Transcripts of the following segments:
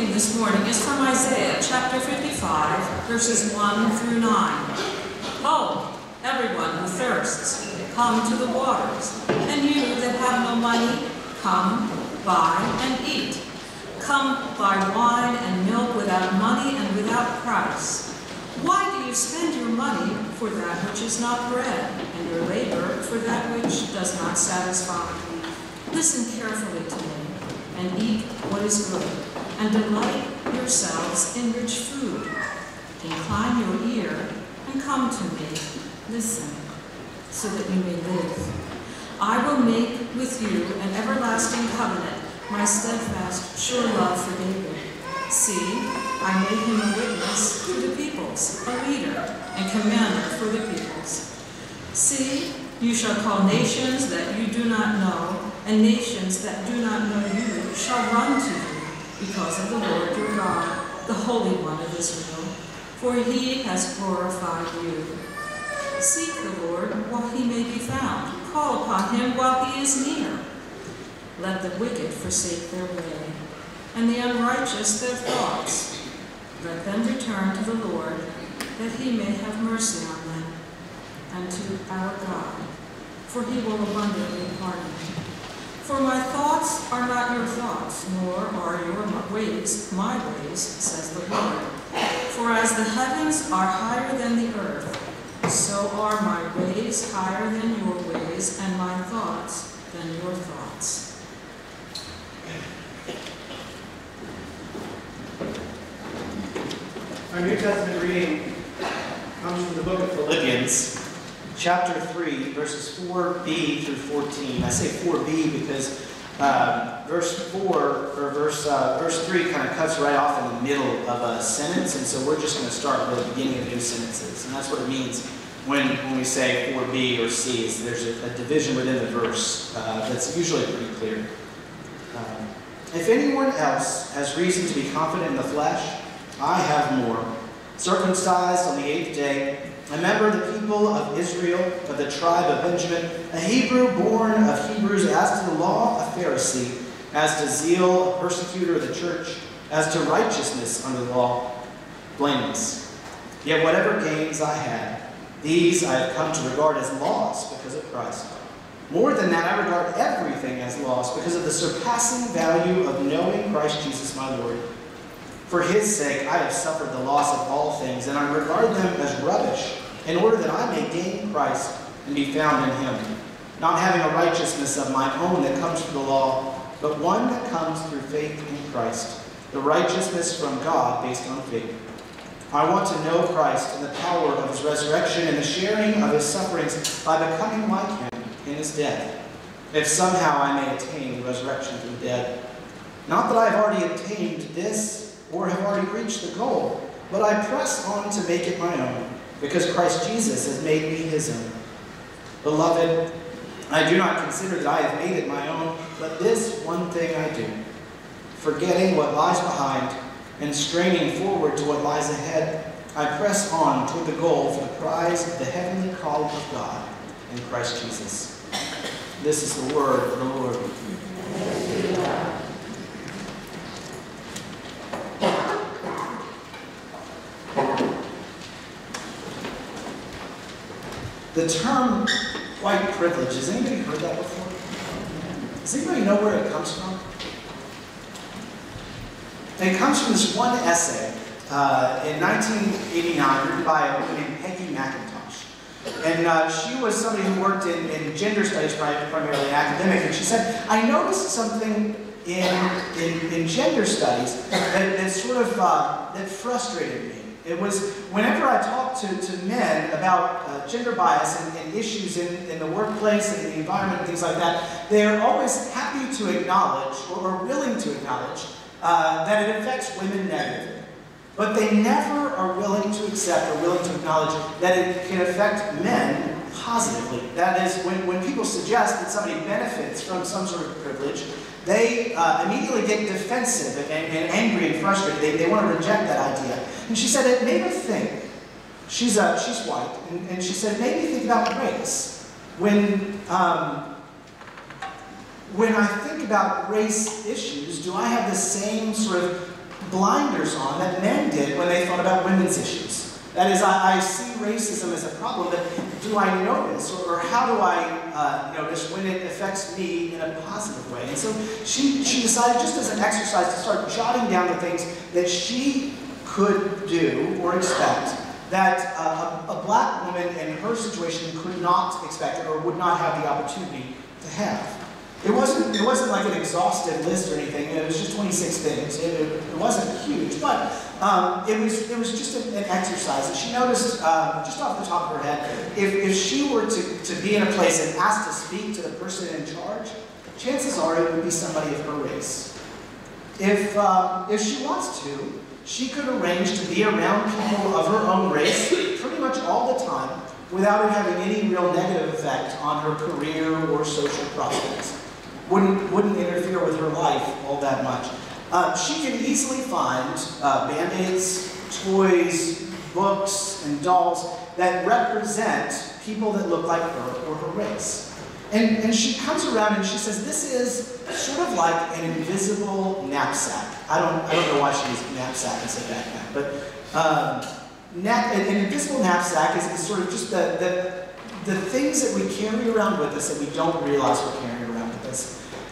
reading this morning is from Isaiah chapter 55, verses 1 through 9. Oh, everyone who thirsts, come to the waters, and you that have no money, come, buy and eat. Come buy wine and milk without money and without price. Why do you spend your money for that which is not bread, and your labor for that which does not satisfy? Listen carefully to me, and eat what is good, and delight yourselves in rich food. Incline your ear and come to me. Listen, so that you may live. I will make with you an everlasting covenant, my steadfast, sure love for David. See, I made him a witness to the peoples, a leader and commander for the peoples. See, you shall call nations that you do not know, and nations that do not know you shall run to you, because of the Lord your God, the Holy One of Israel, for he has glorified you. Seek the Lord while he may be found. Call upon him while he is near. Let the wicked forsake their way, and the unrighteous their thoughts. Let them return to the Lord, that he may have mercy on them, and to our God, for he will abundantly pardon. For my thoughts are not your thoughts, nor are your ways my ways, says the Lord. For as the heavens are higher than the earth, so are my ways higher than your ways, and my thoughts than your thoughts. Our New Testament reading comes from the book of Philippians, chapter 3, verses 4b through 14. I say 4b because uh, verse 4 or verse uh, verse 3 kind of cuts right off in the middle of a sentence, and so we're just going to start with the beginning of new sentences. And that's what it means when, when we say 4b or c, is there's a, a division within the verse uh, that's usually pretty clear. Um, if anyone else has reason to be confident in the flesh, I have more. Circumcised on the eighth day, a member of the people of Israel, of the tribe of Benjamin, a Hebrew born of Hebrews, as to the law, a Pharisee, as to zeal, a persecutor of the church, as to righteousness under the law, blameless. Yet whatever gains I had, these I have come to regard as loss because of Christ. More than that, I regard everything as loss because of the surpassing value of knowing Christ Jesus my Lord. For his sake, I have suffered the loss of all things, and I regard them as rubbish, in order that I may gain Christ and be found in him, not having a righteousness of my own that comes from the law, but one that comes through faith in Christ, the righteousness from God based on faith. I want to know Christ and the power of his resurrection and the sharing of his sufferings by becoming like him in his death, if somehow I may attain the resurrection from the dead. Not that I have already attained this or have already reached the goal, but I press on to make it my own, because Christ Jesus has made me his own. Beloved, I do not consider that I have made it my own, but this one thing I do, forgetting what lies behind and straining forward to what lies ahead, I press on toward the goal for the prize of the heavenly call of God in Christ Jesus. This is the word of the Lord. The term white privilege, has anybody heard that before? Does anybody know where it comes from? It comes from this one essay uh, in 1989 written by a woman named Peggy McIntosh. And uh, she was somebody who worked in, in gender studies, primarily academic, and she said, I noticed something in, in, in gender studies that, that sort of uh, that frustrated me. It was whenever I talked to, to men about uh, gender bias and, and issues in, in the workplace and the environment and things like that, they're always happy to acknowledge or, willing to acknowledge uh, that it affects women negatively. But they never are willing to accept or willing to acknowledge that it can affect men positively. That is, when, when people suggest that somebody benefits from some sort of privilege, they uh, immediately get defensive and, and, angry and frustrated. They, they want to reject that idea. And she said it made her think. She's, uh, she's white, and, and she said, it made me think about race. When, um, when I think about race issues, do I have the same sort of blinders on that men did when they thought about women's issues. That is, I, I see racism as a problem, but do I notice, or, or how do I uh, notice when it affects me in a positive way? And so she, she decided, just as an exercise, to start jotting down the things that she could do or expect that uh, a, a black woman in her situation could not expect or would not have the opportunity to have. It wasn't, it wasn't like an exhaustive list or anything. It was just 26 things. It, it, it wasn't huge, but um, it, was, it was just an, an exercise. And she noticed, um, just off the top of her head, if, if she were to, to be in a place and asked to speak to the person in charge, chances are it would be somebody of her race. If, uh, if she wants to, she could arrange to be around people of her own race pretty much all the time without it having any real negative effect on her career or social prospects wouldn't, wouldn't interfere with her life all that much. Uh, she can easily find uh, band-aids, toys, books, and dolls that represent people that look like her or her race. And, and she comes around and she says, this is sort of like an invisible knapsack. I don't, I don't know why she used knapsack instead of backpack, but um, an, invisible knapsack is, is sort of just the, the, the things that we carry around with us that we don't realize we're carrying.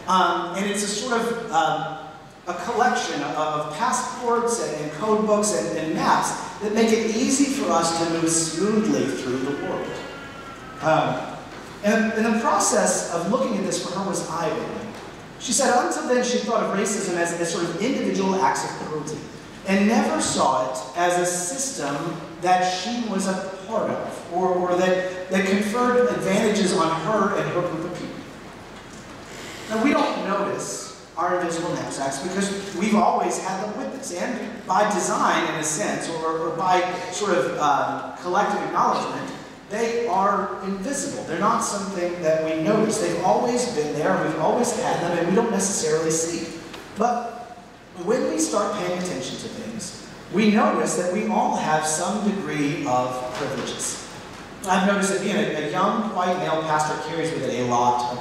Um, and it's a sort of um, a collection of passports and, code books and, and, maps that make it easy for us to move smoothly through the world. Um, and, and the process of looking at this for her was eye-opening. She said until then she thought of racism as, as sort of individual acts of cruelty and never saw it as a system that she was a part of or, or that, that conferred advantages on her and her group of people. Now, we don't notice our invisible knapsacks because we've always had them with us. And by design, in a sense, or, or by sort of uh, collective acknowledgement, they are invisible. They're not something that we notice. They've always been there, we've always had them, and we don't necessarily see. But when we start paying attention to things, we notice that we all have some degree of privileges. I've noticed that being a, a young white male pastor carries with it a lot of.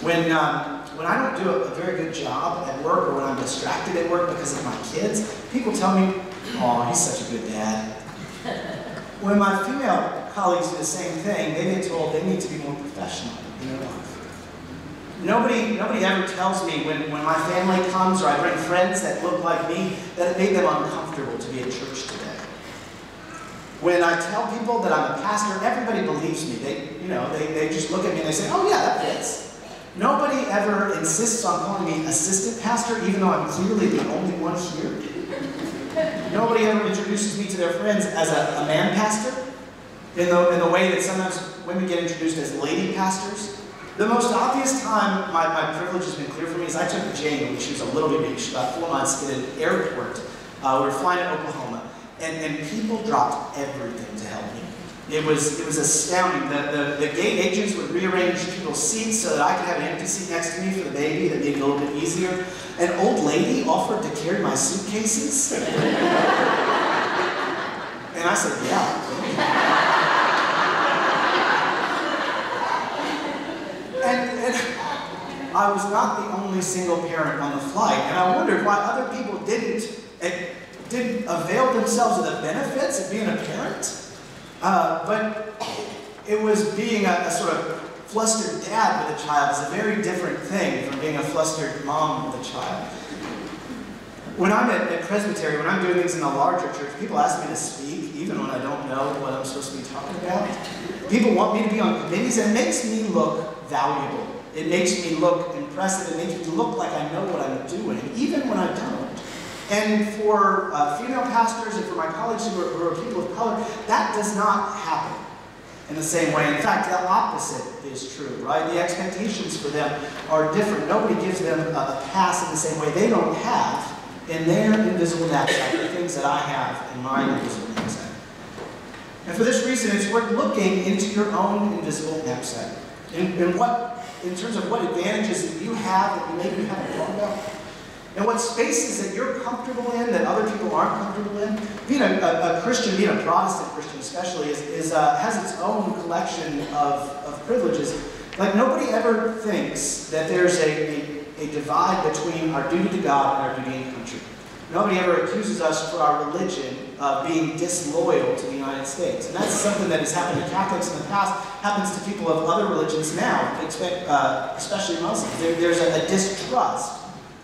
When, um, when I don't do a, a, very good job at work or when I'm distracted at work because of my kids, people tell me, oh, he's such a good dad. when my female colleagues do the same thing, they get told they need to be more professional in their life. Nobody, nobody ever tells me when, when my family comes or I bring friends that look like me that it made them uncomfortable to be at church today. When I tell people that I'm a pastor, everybody believes me. They, you know, they, they just look at me and they say, oh yeah, that fits. Nobody ever insists on calling me assistant pastor, even though I'm clearly the only one here. Nobody ever introduces me to their friends as a, a man pastor, in the, in the way that sometimes women get introduced as lady pastors. The most obvious time my, my privilege has been clear for me is I took Jane when she was a little baby, she was about four months, in an airport. Uh, we were flying to Oklahoma, and, and people dropped everything to help me. It was, it was astounding. The, the, the gate agents would rearrange people's seats so that I could have an empty seat next to me for the baby that made it a little bit easier. An old lady offered to carry my suitcases. and I said, yeah. and, and I was not the only single parent on the flight, and I wondered why other people didn't, eh, didn't avail themselves of the benefits of being a parent. Uh, but it was being a, a, sort of flustered dad with a child is a very different thing from being a flustered mom with a child. When I'm at, at Presbytery, when I'm doing things in a larger church, people ask me to speak, even when I don't know what I'm supposed to be talking about. People want me to be on committees, it makes me look valuable. It makes me look impressive. It makes me look like I know what I'm doing, even when I don't. And for uh, female pastors and for my colleagues who are, who are people of color, that does not happen in the same way. In fact, the opposite is true, right? The expectations for them are different. Nobody gives them a pass in the same way. They don't have in their invisible knapsack the things that I have in my invisible knapsack. And for this reason, it's worth looking into your own invisible knapsack. In, in what, in terms of what advantages that you have that maybe you haven't thought about, and what spaces that you're comfortable in that other people aren't comfortable in. Being a, a, a Christian, being a Protestant Christian especially, is, is uh, has its own collection of, of privileges. Like nobody ever thinks that there's a, a, a divide between our duty to God and our duty in country. Nobody ever accuses us for our religion of being disloyal to the United States. And that's something that has happened to Catholics in the past, happens to people of other religions now, expect, uh, especially Muslims. There, there's a, a distrust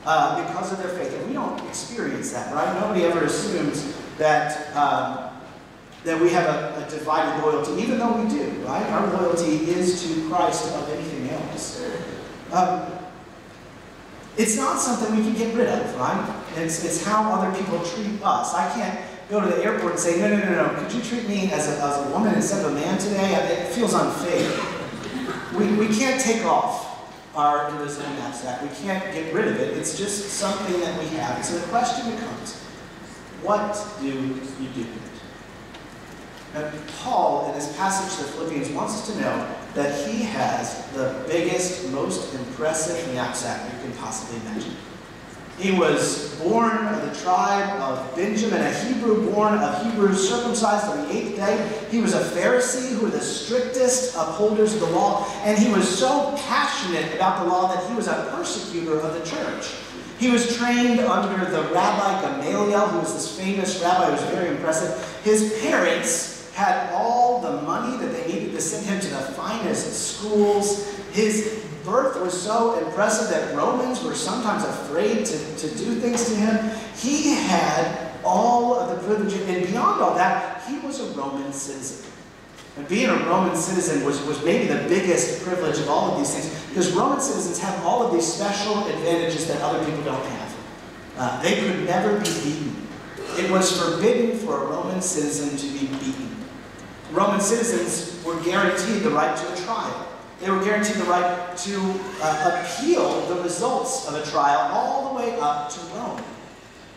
uh, because of their faith. And we don't experience that, right? Nobody ever assumes that, um, that we have a, a divided loyalty, even though we do, right? Our loyalty is to Christ above anything else. Um, it's not something we can get rid of, right? It's, it's how other people treat us. I can't go to the airport and say, no, no, no, no, could you treat me as a, as a woman instead of a man today? It feels unfair. We, we can't take off our invisible knapsack. We can't get rid of it. It's just something that we have. So the question becomes, what do you do? With it? And Paul, in this passage of Philippians, wants us to know that he has the biggest, most impressive knapsack you can possibly imagine. He was born of the tribe of Benjamin, a Hebrew born of Hebrews, circumcised on the eighth day. He was a Pharisee who were the strictest upholders of the law, and he was so passionate about the law that he was a persecutor of the church. He was trained under the Rabbi Gamaliel, who was this famous rabbi who was very impressive. His parents had all the money that they needed to send him to the finest schools. His birth was so impressive that Romans were sometimes afraid to, to do things to him. He had all of the privileges, and beyond all that, he was a Roman citizen. And being a Roman citizen was, was maybe the biggest privilege of all of these things, because Roman citizens have all of these special advantages that other people don't have. Uh, they could never be beaten. It was forbidden for a Roman citizen to be beaten. Roman citizens were guaranteed the right to a trial. They were guaranteed the right to uh, appeal the results of a trial all the way up to Rome.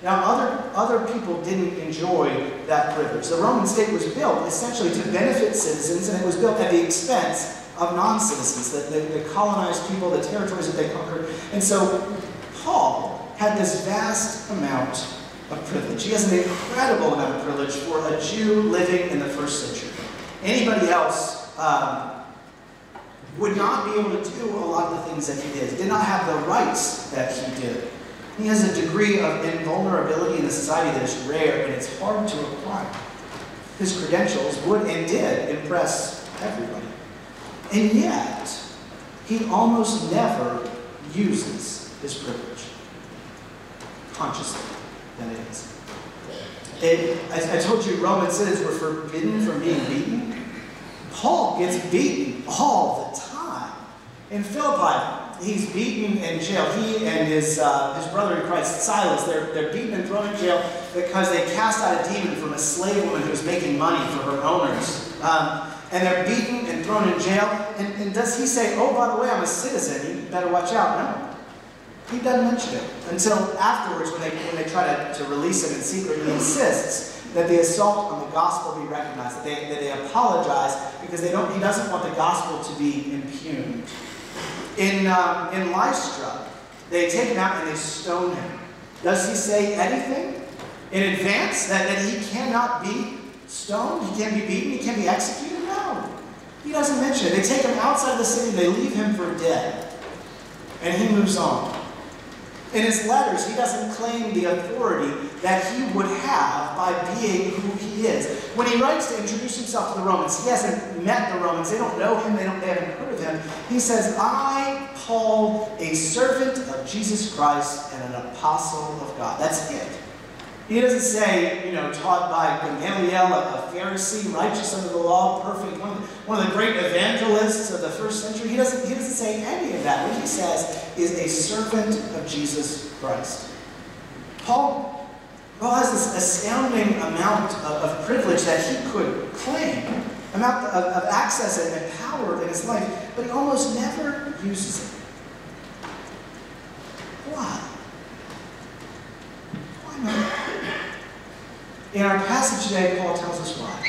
Now, other, other people didn't enjoy that privilege. The Roman state was built essentially to benefit citizens, and it was built at the expense of non-citizens, the, the, the colonized people, the territories that they conquered. And so Paul had this vast amount of privilege. He has an incredible amount of privilege for a Jew living in the first century. Anybody else um, would not be able to do a lot of the things that he did, did not have the rights that he did. He has a degree of invulnerability in a society that is rare and it's hard to acquire. His credentials would and did impress everybody. And yet, he almost never uses his privilege. Consciously, that is. It, I, I told you Roman citizens were forbidden from being beaten. Paul gets beaten all the time. In Philippi, he's beaten in jail. He and his, uh, his brother in Christ, Silas, they're, they're beaten and thrown in jail because they cast out a demon from a slave woman who was making money for her owners. Um, and they're beaten and thrown in jail. And, and does he say, oh, by the way, I'm a citizen, you better watch out? No. He doesn't mention it until afterwards when they, when they try to, to release him in secret. He insists that the assault on the gospel be recognized, that they, that they apologize because they don't, he doesn't want the gospel to be impugned. In, um, in Lystra, they take him out and they stone him. Does he say anything in advance that, that he cannot be stoned? He can't be beaten? He can't be executed? No. He doesn't mention it. They take him outside the city, they leave him for dead. And he moves on. In his letters, he doesn't claim the authority that he would have by being who he is. When he writes to introduce himself to the Romans, he hasn't met the Romans. They don't know him. They, don't, they haven't heard of him. He says, I, Paul, a servant of Jesus Christ and an apostle of God. That's it. He doesn't say, you know, taught by Gamaliel, a Pharisee, righteous under the law, perfect, one of, the, one of the great evangelists of the first century. He doesn't, he doesn't say any of that. What he says is a servant of Jesus Christ. Paul, Paul has this astounding amount of, of privilege that he could claim, amount of, of access and power in his life, but he almost never uses it. Why? Why not? In our passage today, Paul tells us why.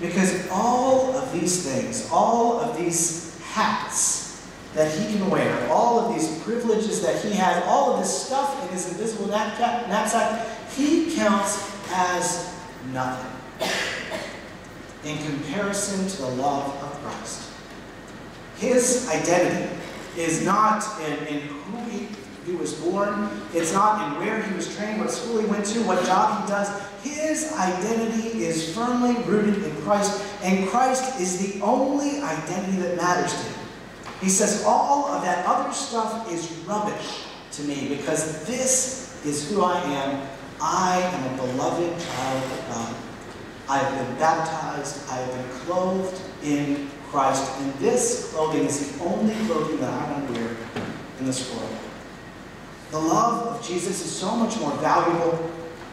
Because all of these things, all of these hats that he can wear, all of these privileges that he has, all of this stuff in his invisible knapsack, he counts as nothing in comparison to the love of Christ. His identity is not in, in who he he was born. It's not in where he was trained, what school he went to, what job he does. His identity is firmly rooted in Christ, and Christ is the only identity that matters to him. He says, All of that other stuff is rubbish to me because this is who I am. I am a beloved child of God. I have been baptized. I have been clothed in Christ. And this clothing is the only clothing that I want to wear in this world. The love of Jesus is so much more valuable.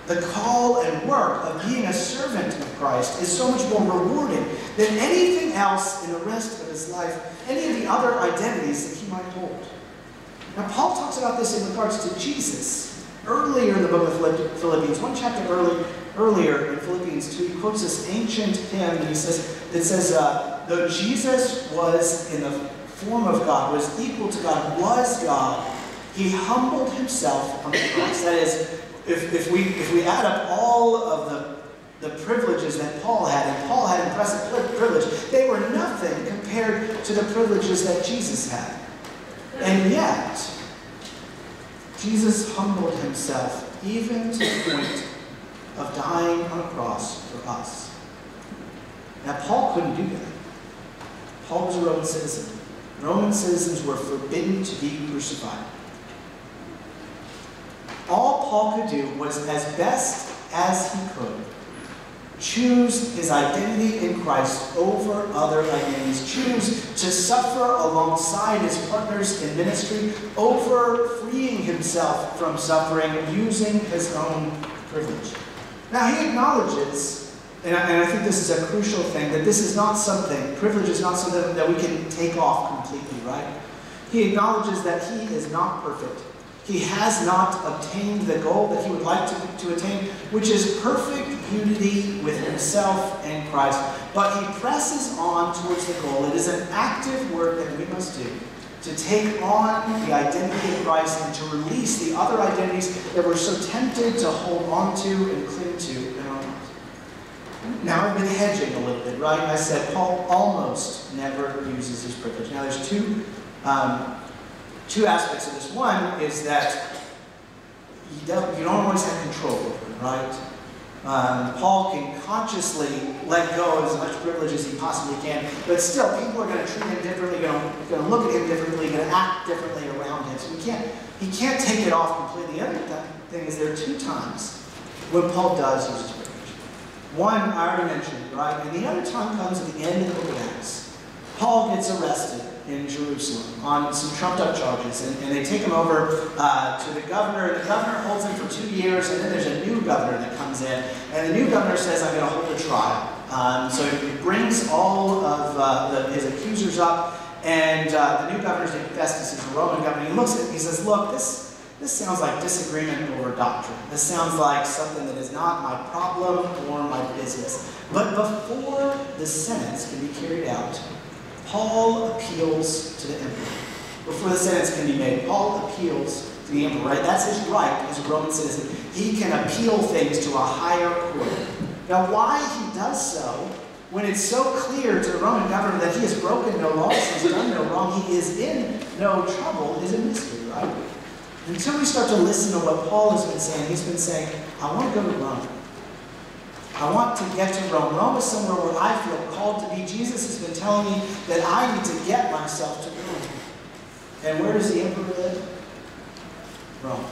The call and work of being a servant Christ is so much more rewarding than anything else in the rest of his life, any of the other identities that he might hold. Now, Paul talks about this in regards to Jesus. Earlier in the book of Philippians, one chapter early, earlier in Philippians 2, he quotes this ancient hymn and he says, that says, uh, though Jesus was in the form of God, was equal to God, was God, he humbled himself on the cross. That is, if, if, we, if we add up all of the, the privileges that Paul had, and Paul had impressive privilege, they were nothing compared to the privileges that Jesus had. And yet, Jesus humbled himself even to the point of dying on a cross for us. Now, Paul couldn't do that. Paul was a Roman citizen. Roman citizens were forbidden to be crucified. All Paul could do was, as best as he could, choose his identity in Christ over other identities, choose to suffer alongside his partners in ministry over freeing himself from suffering using his own privilege. Now, he acknowledges, and I, and I think this is a crucial thing, that this is not something, privilege is not something that we can take off completely, right? He acknowledges that he is not perfect. He has not obtained the goal that he would like to, to attain, which is perfect unity with himself and Christ. But he presses on towards the goal. It is an active work that we must do to take on the identity of Christ and to release the other identities that we're so tempted to hold on to and cling to in our lives. Now, I've been hedging a little bit, right? I said Paul almost never uses his privilege. Now, there's two um, two aspects of this. One is that you don't, you don't always have control over it, right? Um, Paul can consciously let go of as much privilege as he possibly can, but still, people are going to treat him differently, going to, look at him differently, going to act differently around him. So he can't, he can't take it off completely. The other thing is there are two times when Paul does use privilege. One, I already mentioned, right? And the other time comes at the end of the book of Acts. Paul gets arrested in Jerusalem on some trumped up charges. And, and they take him over uh, to the governor. The governor holds him for two years, and then there's a new governor that comes in. And the new governor says, I'm going to hold a trial. Um, so he brings all of uh, the, his accusers up, and uh, the new governor's named Festus, he's a Roman governor. He looks at it, he says, Look, this, this sounds like disagreement over doctrine. This sounds like something that is not my problem or my business. But before the sentence can be carried out, Paul appeals to the emperor. Before the sentence can be made, Paul appeals to the emperor, right? That's his right as a Roman citizen. He can appeal things to a higher court. Now, why he does so, when it's so clear to the Roman governor that he has broken no laws, he's done no wrong, he is in no trouble, is a mystery, right? Until we start to listen to what Paul has been saying, he's been saying, I want to go to Rome. I want to get to Rome. Rome is somewhere where I feel called to be. Jesus has been telling me that I need to get myself to Rome. And where does the emperor live? Rome.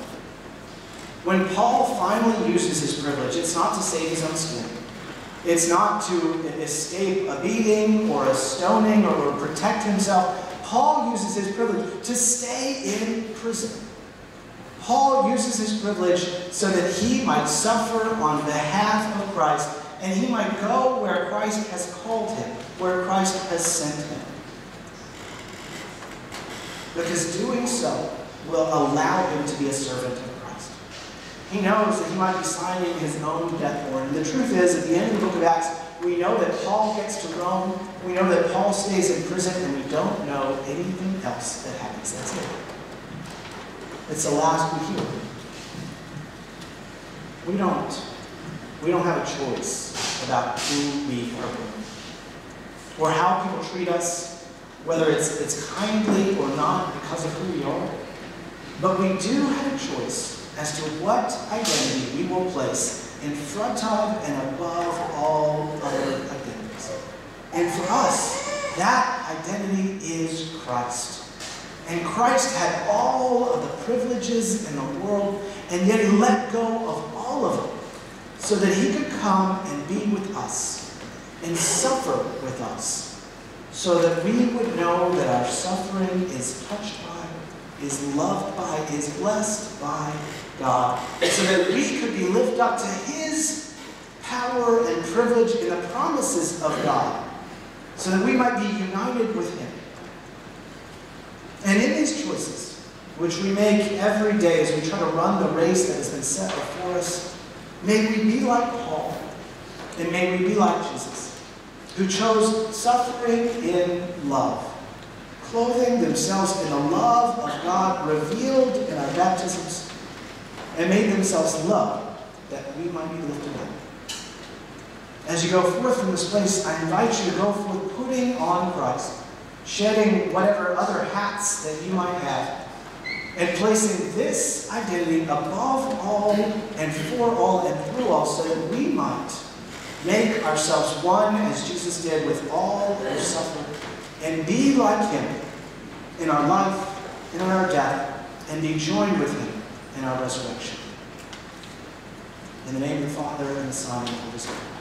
When Paul finally uses his privilege, it's not to save his own skin. It's not to escape a beating or a stoning or protect himself. Paul uses his privilege to stay in prison. Paul uses his privilege so that he might suffer on behalf of Christ and he might go where Christ has called him, where Christ has sent him. Because doing so will allow him to be a servant of Christ. He knows that he might be signing his own death warrant. And the truth is, at the end of the book of Acts, we know that Paul gets to Rome, we know that Paul stays in prison, and we don't know anything else that happens. That's it. It's the last we hear. We don't. We don't have a choice about who we are or how people treat us, whether it's, it's kindly or not because of who we are. But we do have a choice as to what identity we will place in front of and above all other identities. And for us, that identity is Christ. And Christ had all of the privileges in the world, and yet he let go of all of them so that he could come and be with us and suffer with us so that we would know that our suffering is touched by, is loved by, is blessed by God, so that we could be lifted up to his power and privilege in the promises of God, so that we might be united with him. And in these choices, which we make every day as we try to run the race that has been set before us, may we be like Paul, and may we be like Jesus, who chose suffering in love, clothing themselves in the love of God revealed in our baptisms, and made themselves love that we might be lifted up. As you go forth from this place, I invite you to go forth putting on Christ shedding whatever other hats that you might have, and placing this identity above all and for all and through all so that we might make ourselves one as Jesus did with all who suffer and be like him in our life and in our death and be joined with him in our resurrection. In the name of the Father and the Son and the Holy Spirit.